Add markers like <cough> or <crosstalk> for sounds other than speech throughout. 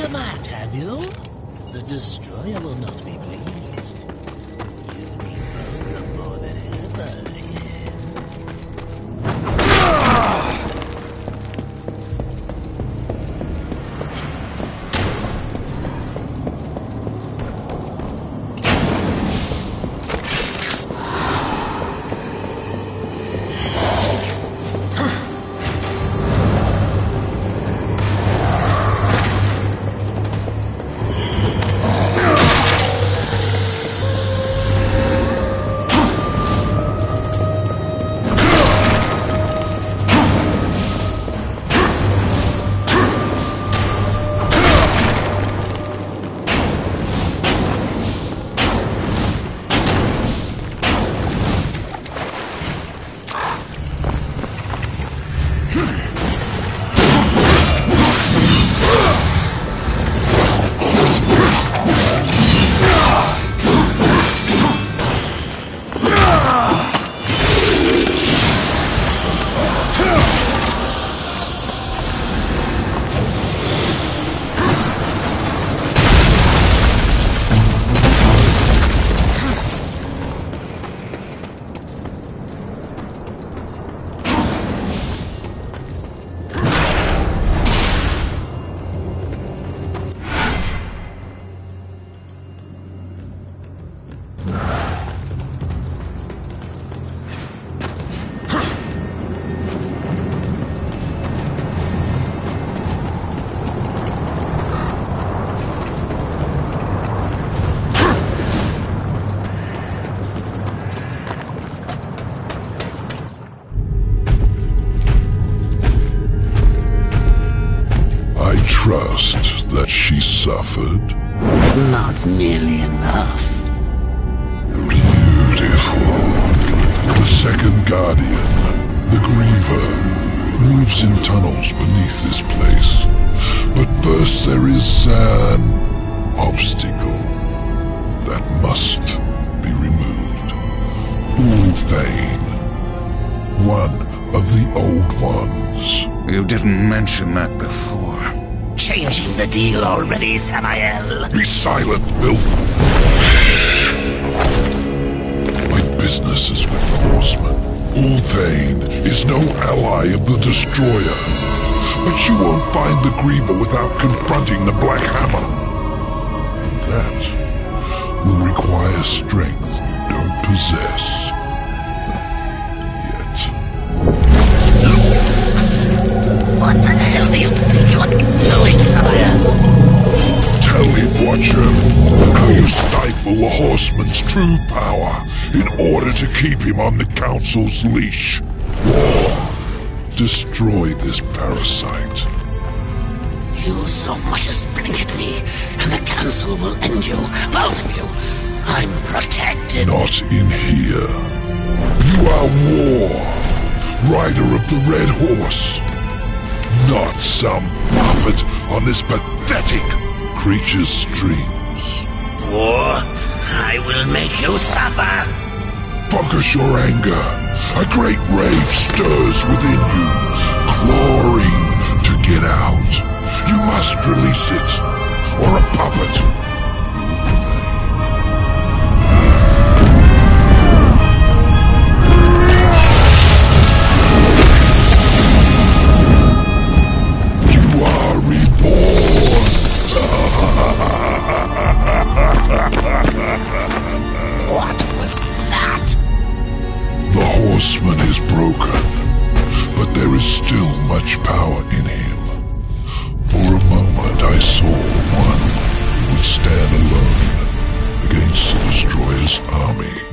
Tiamat, have you? The Destroyer didn't that before. Changing the deal already, Samael. Be silent, filth! My business is with the horseman. Ulthane is no ally of the Destroyer. But you won't find the Griever without confronting the Black Hammer. And that will require strength you don't possess. Horseman's true power in order to keep him on the Council's leash. War. Destroy this parasite. You so much as blink at me, and the Council will end you, both of you. I'm protected. Not in here. You are War, rider of the Red Horse. Not some puppet on this pathetic creature's strings. War, I will make you suffer. Focus your anger. A great rage stirs within you, clawing to get out. You must release it, or a puppet broken, but there is still much power in him. For a moment I saw one who would stand alone against the Destroyer's army.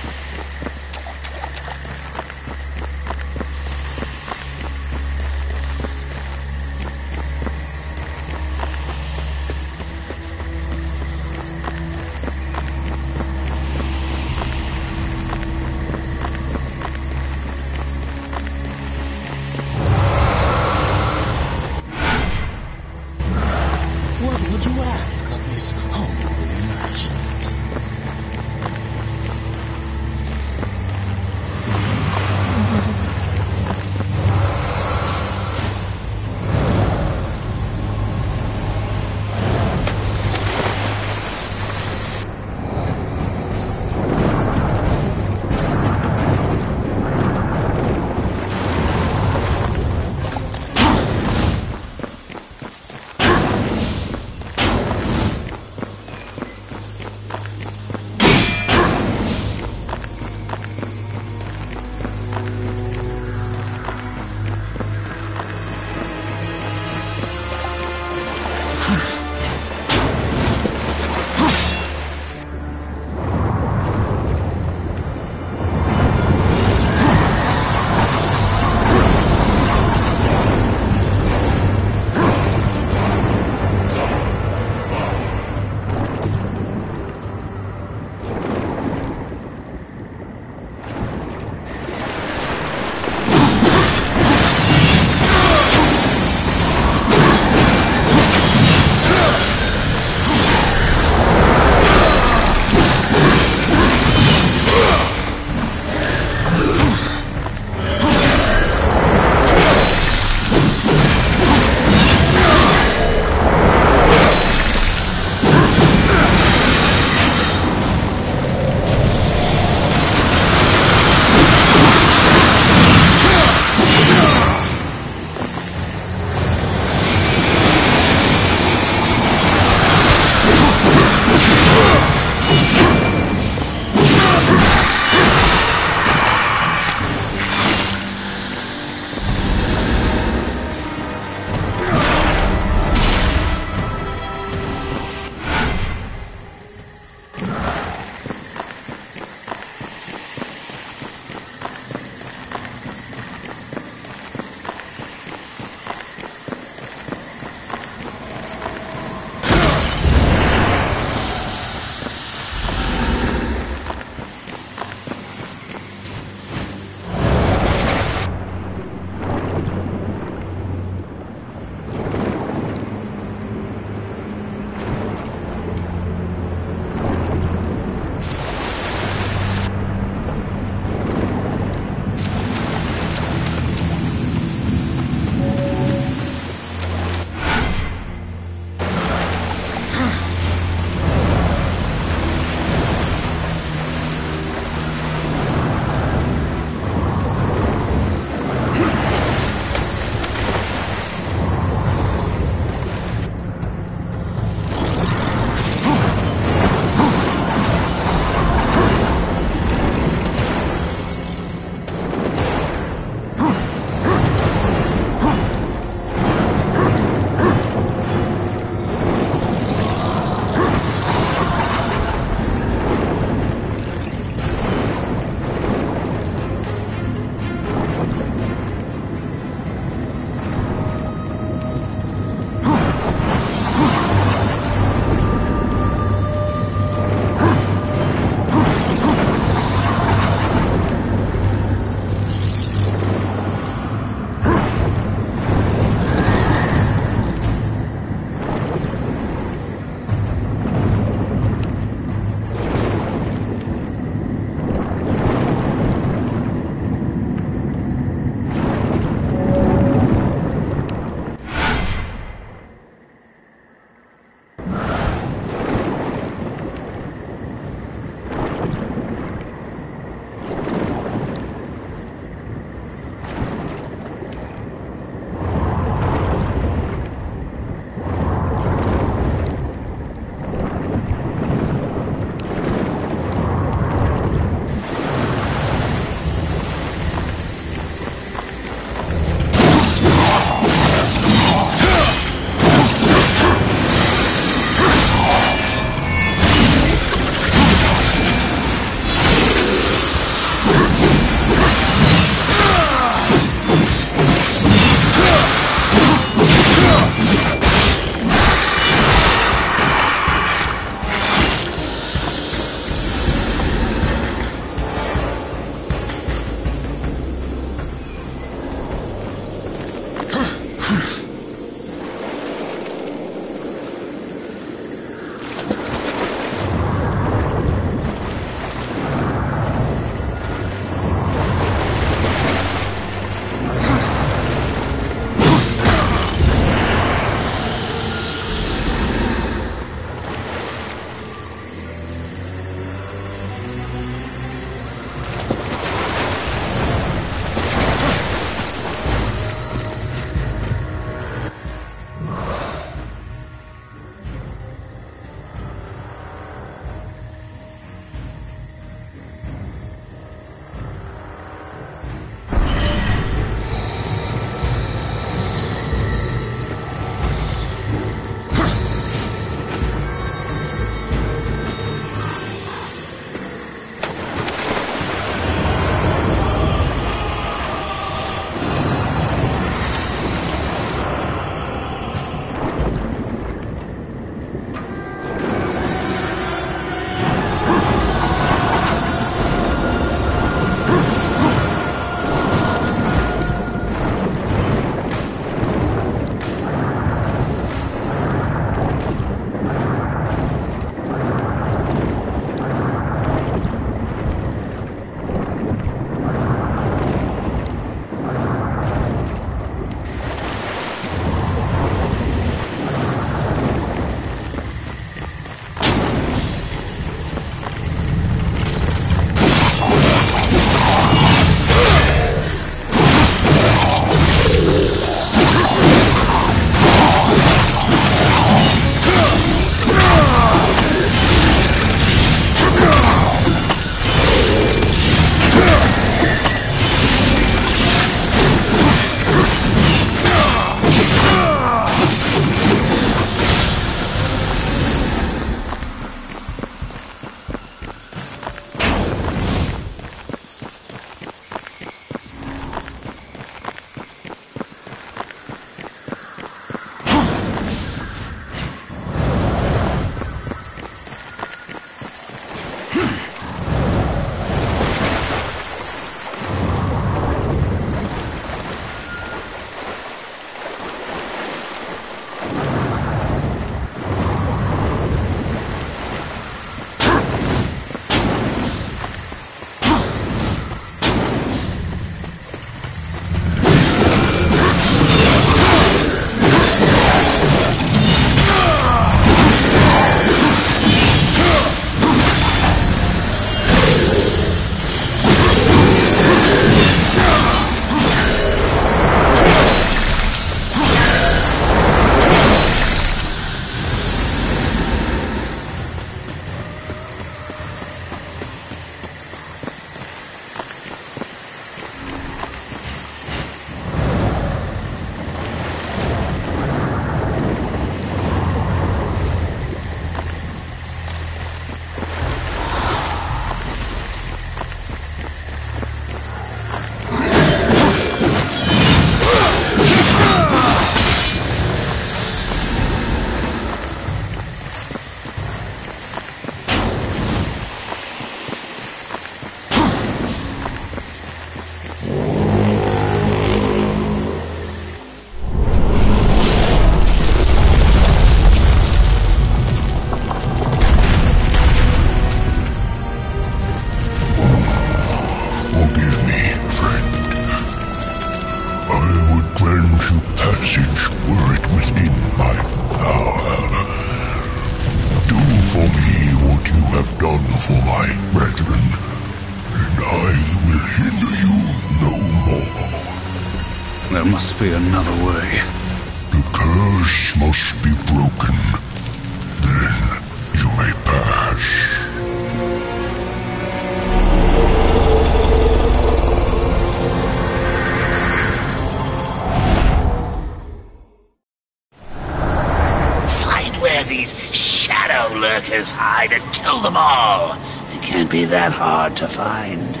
Shadow lurkers hide and kill them all. It can't be that hard to find.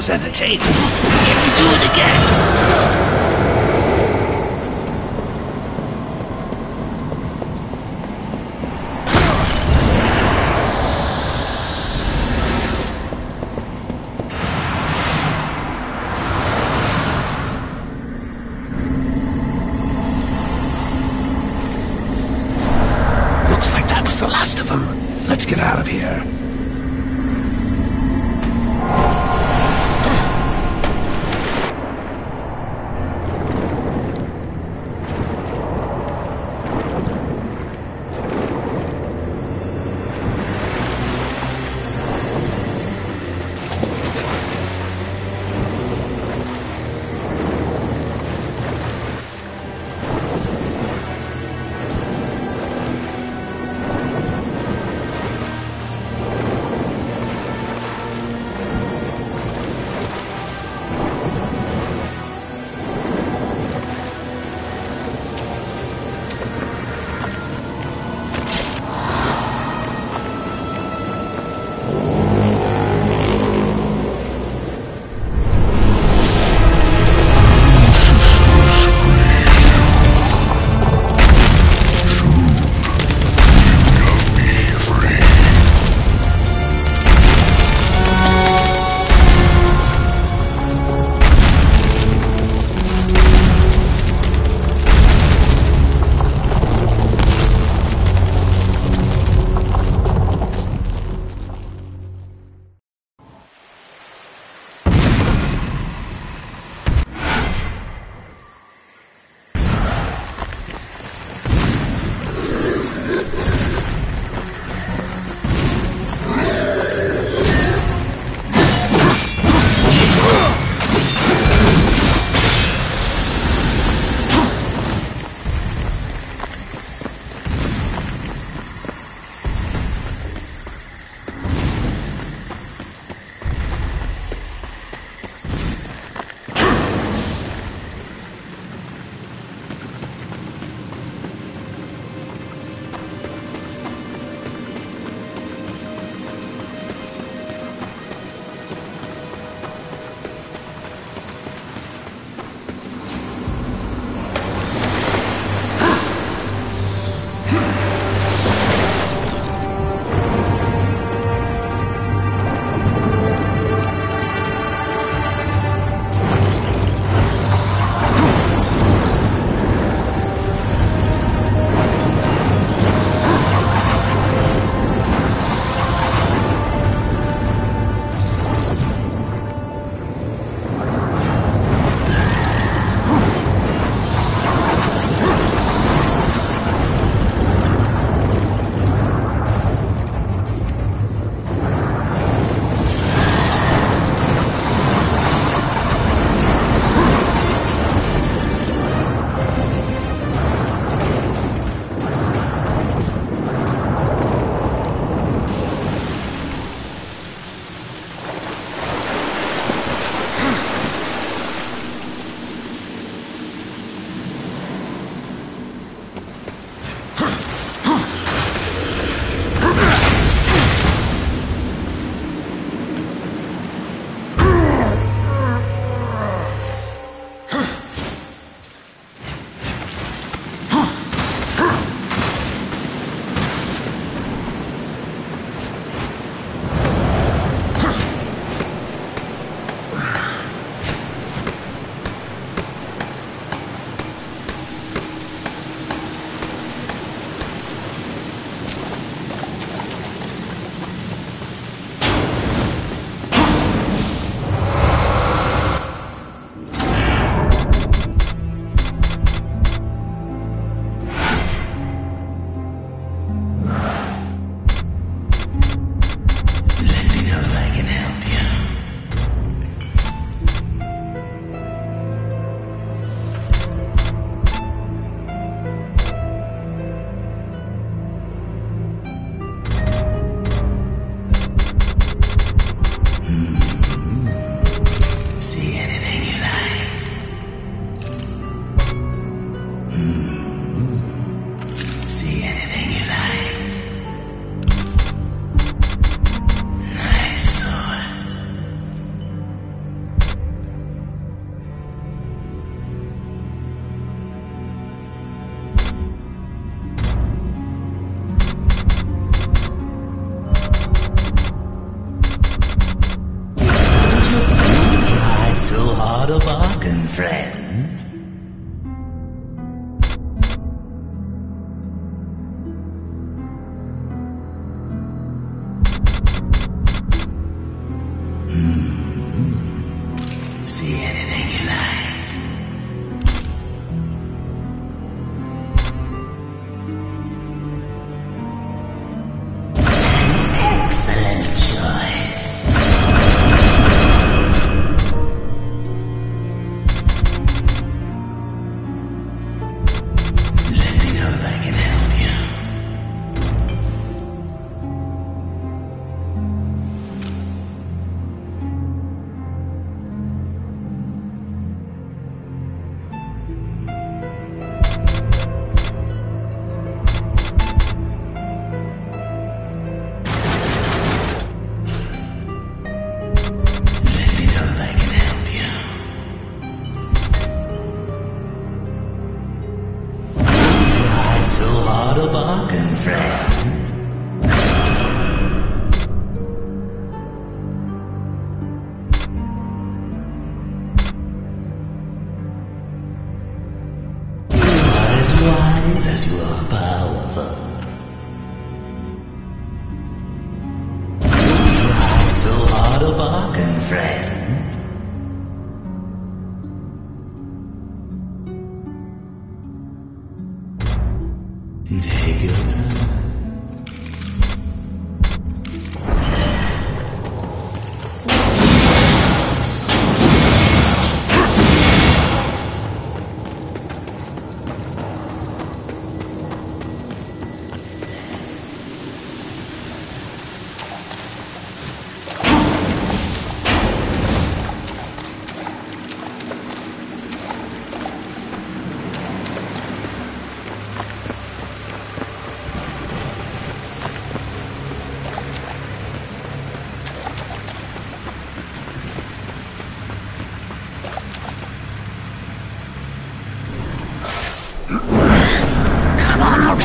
Was entertaining. Can we do it again?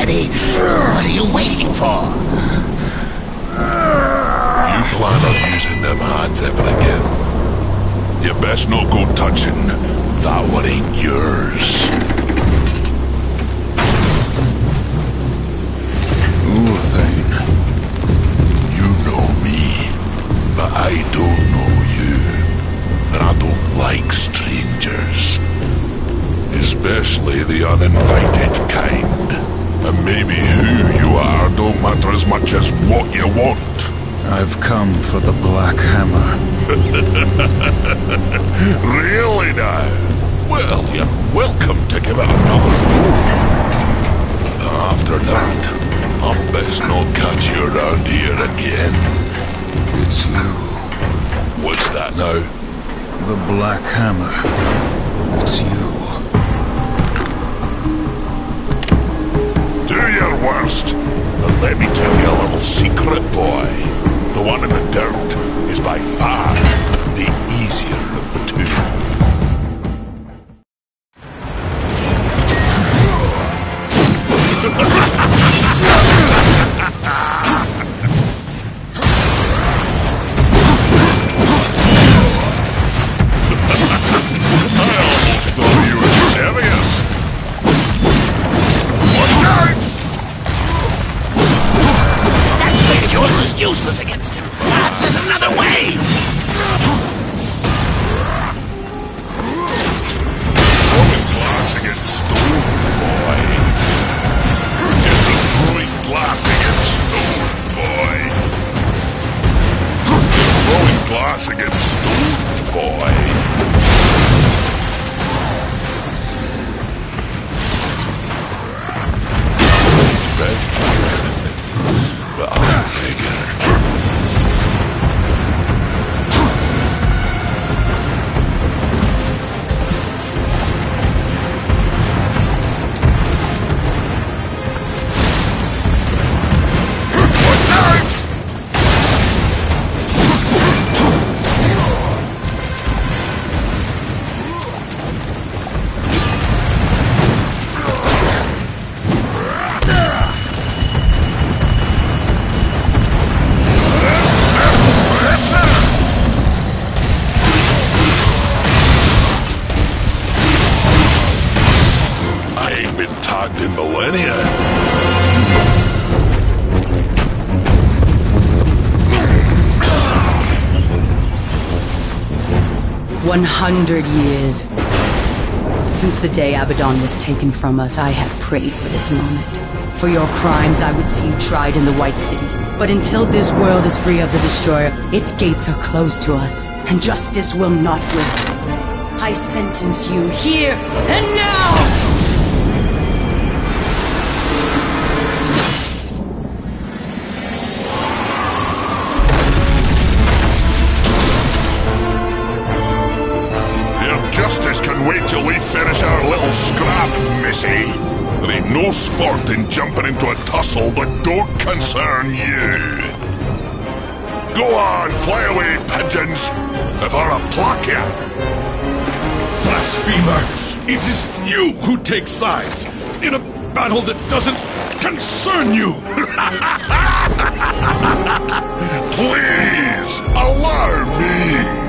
Already. What are you waiting for? You plan on using them hands ever again? You best not go touching that one ain't yours. Ulthane. You know me, but I don't know you. And I don't like strangers. Especially the uninvited kind. And maybe who you are don't matter as much as what you want. I've come for the Black Hammer. <laughs> Really now? Well, you're welcome to give it another go. After that, I best not catch you around here again. It's you, What's that now? the Black Hammer. It's you. Worst. But let me tell you a little secret, boy. The one in the dirt is by far the easier of the two. 100 years. Since the day Abaddon was taken from us, I have prayed for this moment. For your crimes, I would see you tried in the White City. But until this world is free of the Destroyer, its gates are closed to us, and justice will not wait. I sentence you here and now! Finish our little scrap, missy. There ain't no sport in jumping into a tussle that don't concern you. Go on, fly away, pigeons, if I'll pluck you. Blasphemer! It is you who take sides in a battle that doesn't concern you! <laughs> Please, allow me.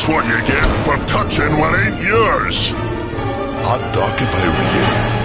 That's what you get for touching what ain't yours. I'd duck if I were you.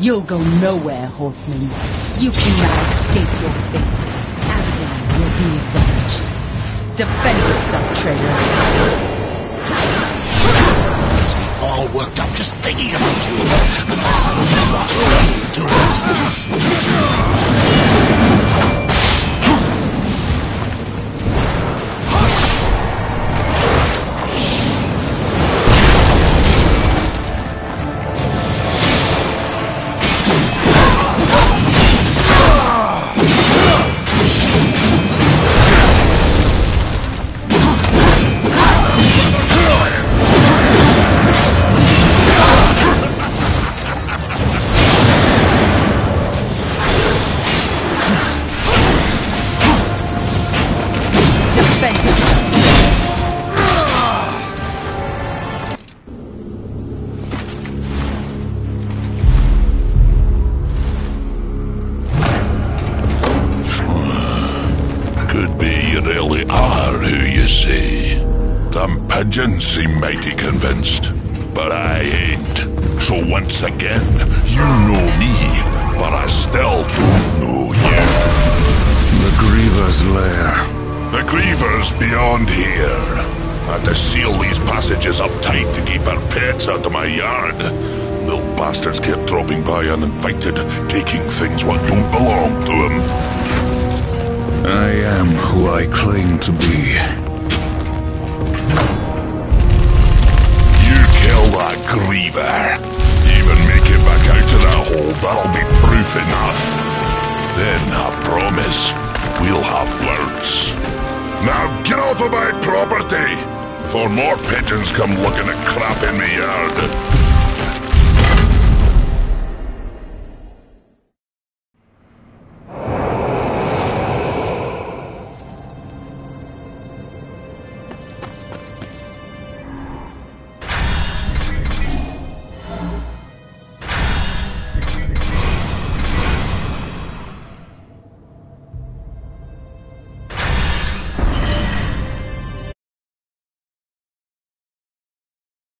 You'll go nowhere, horseman. You cannot escape your fate. Abaddon will be avenged. Defend yourself, traitor. All worked up just thinking about you. But that's not what you do it.